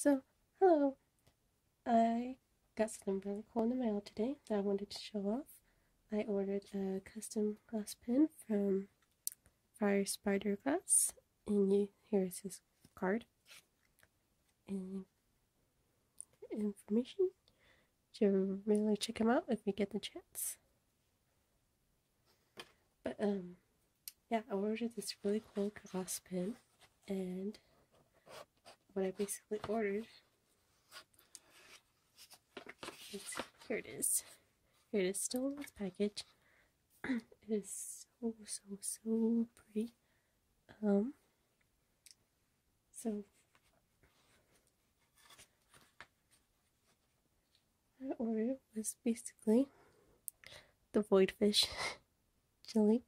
So, hello. I got something really cool in the mail today that I wanted to show off. I ordered a custom glass pen from Fire Spider Glass, and you, here's his card and information. To really check him out if you get the chance. But um, yeah, I ordered this really cool glass pen, and what I basically ordered. It's, here it is. Here it is still in its package. it is so so so pretty. Um so I ordered was basically the void fish jelly.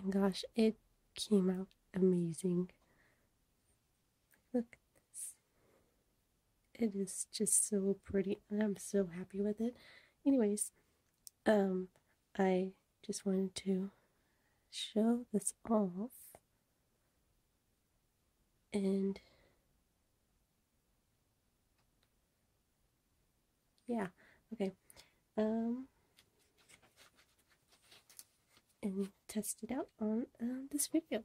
And gosh, it came out amazing. Look at this. It is just so pretty and I'm so happy with it. Anyways, um I just wanted to show this off and yeah okay um and test it out on uh, this video.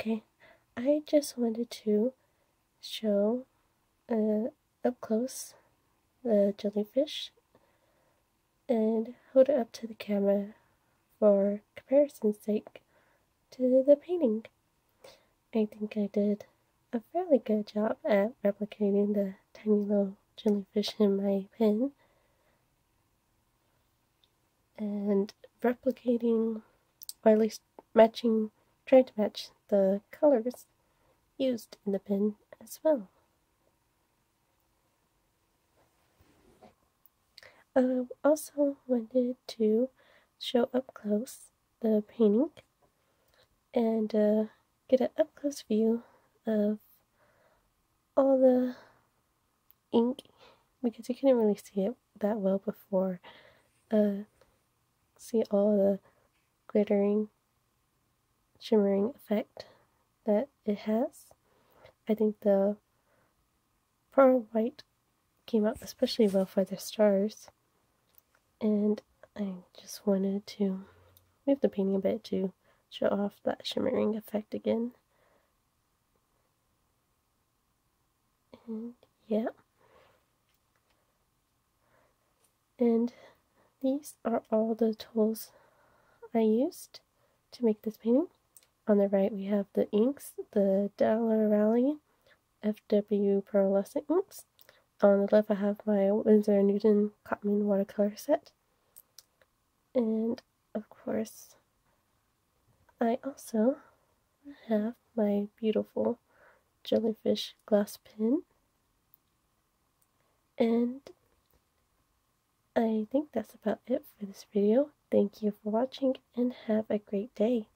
Okay, I just wanted to show uh, up close the jellyfish and hold it up to the camera for comparison's sake to the painting. I think I did a fairly good job at replicating the tiny little jellyfish in my pen and replicating or at least matching trying to match the colors used in the pen as well. I also wanted to show up close the painting and uh, get an up close view of all the ink because you couldn't really see it that well before. Uh, see all the glittering, shimmering effect that it has. I think the pearl white came out especially well for the stars. And I just wanted to move the painting a bit to show off that shimmering effect again. And yeah. And these are all the tools I used to make this painting. On the right we have the inks, the Daler Rowney FW pearlescent inks. On the left I have my Winsor Newton Cotman watercolor set. And of course I also have my beautiful jellyfish glass pin. And I think that's about it for this video. Thank you for watching and have a great day.